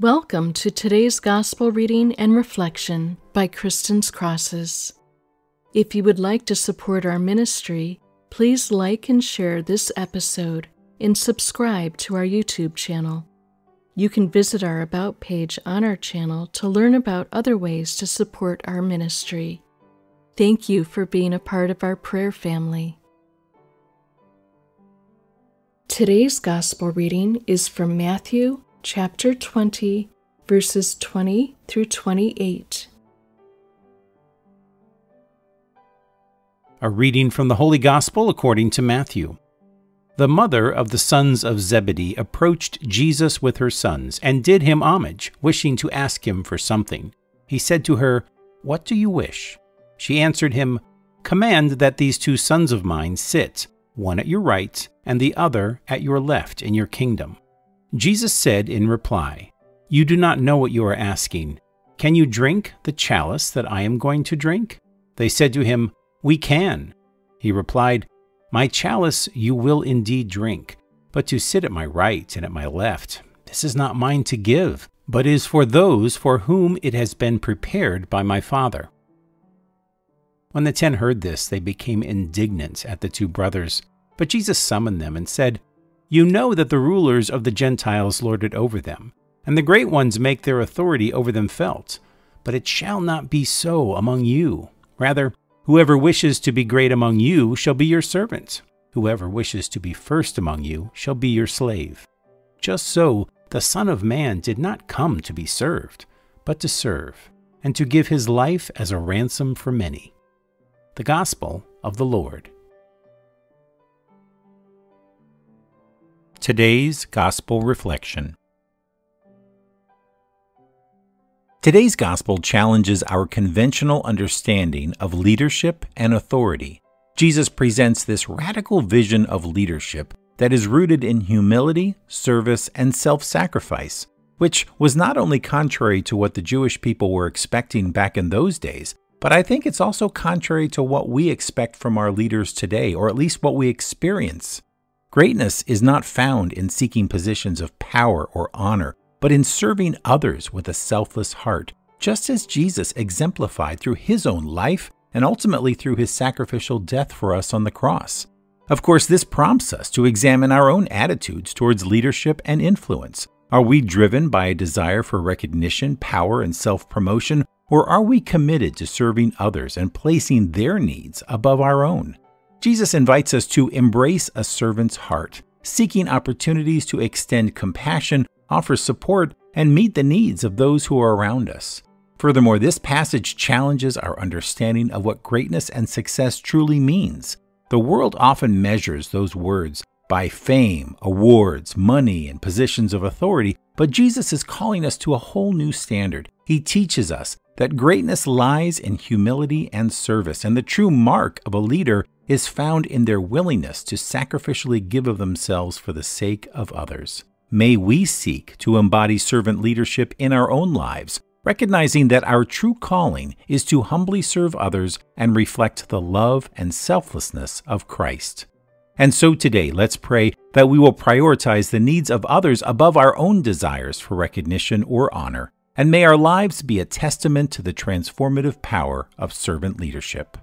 Welcome to today's Gospel reading and reflection by Kristin's Crosses. If you would like to support our ministry, please like and share this episode and subscribe to our YouTube channel. You can visit our About page on our channel to learn about other ways to support our ministry. Thank you for being a part of our prayer family. Today's Gospel reading is from Matthew chapter 20, verses 20 through 28. A reading from the Holy Gospel according to Matthew. The mother of the sons of Zebedee approached Jesus with her sons and did him homage, wishing to ask him for something. He said to her, What do you wish? She answered him, Command that these two sons of mine sit, one at your right and the other at your left in your kingdom. Jesus said in reply, You do not know what you are asking. Can you drink the chalice that I am going to drink? They said to him, We can. He replied, My chalice you will indeed drink, but to sit at my right and at my left, this is not mine to give, but is for those for whom it has been prepared by my Father. When the ten heard this, they became indignant at the two brothers. But Jesus summoned them and said, You know that the rulers of the Gentiles lord it over them, and the great ones make their authority over them felt. But it shall not be so among you. Rather, whoever wishes to be great among you shall be your servant. Whoever wishes to be first among you shall be your slave. Just so, the Son of Man did not come to be served, but to serve, and to give his life as a ransom for many. The Gospel of the Lord. Today's Gospel Reflection Today's Gospel challenges our conventional understanding of leadership and authority. Jesus presents this radical vision of leadership that is rooted in humility, service, and self sacrifice, which was not only contrary to what the Jewish people were expecting back in those days, but I think it's also contrary to what we expect from our leaders today, or at least what we experience Greatness is not found in seeking positions of power or honor, but in serving others with a selfless heart, just as Jesus exemplified through his own life and ultimately through his sacrificial death for us on the cross. Of course, this prompts us to examine our own attitudes towards leadership and influence. Are we driven by a desire for recognition, power, and self promotion, or are we committed to serving others and placing their needs above our own? Jesus invites us to embrace a servant's heart, seeking opportunities to extend compassion, offer support, and meet the needs of those who are around us. Furthermore, this passage challenges our understanding of what greatness and success truly means. The world often measures those words by fame, awards, money, and positions of authority, but Jesus is calling us to a whole new standard. He teaches us that greatness lies in humility and service, and the true mark of a leader is found in their willingness to sacrificially give of themselves for the sake of others. May we seek to embody servant leadership in our own lives, recognizing that our true calling is to humbly serve others and reflect the love and selflessness of Christ. And so today, let's pray that we will prioritize the needs of others above our own desires for recognition or honor, and may our lives be a testament to the transformative power of servant leadership.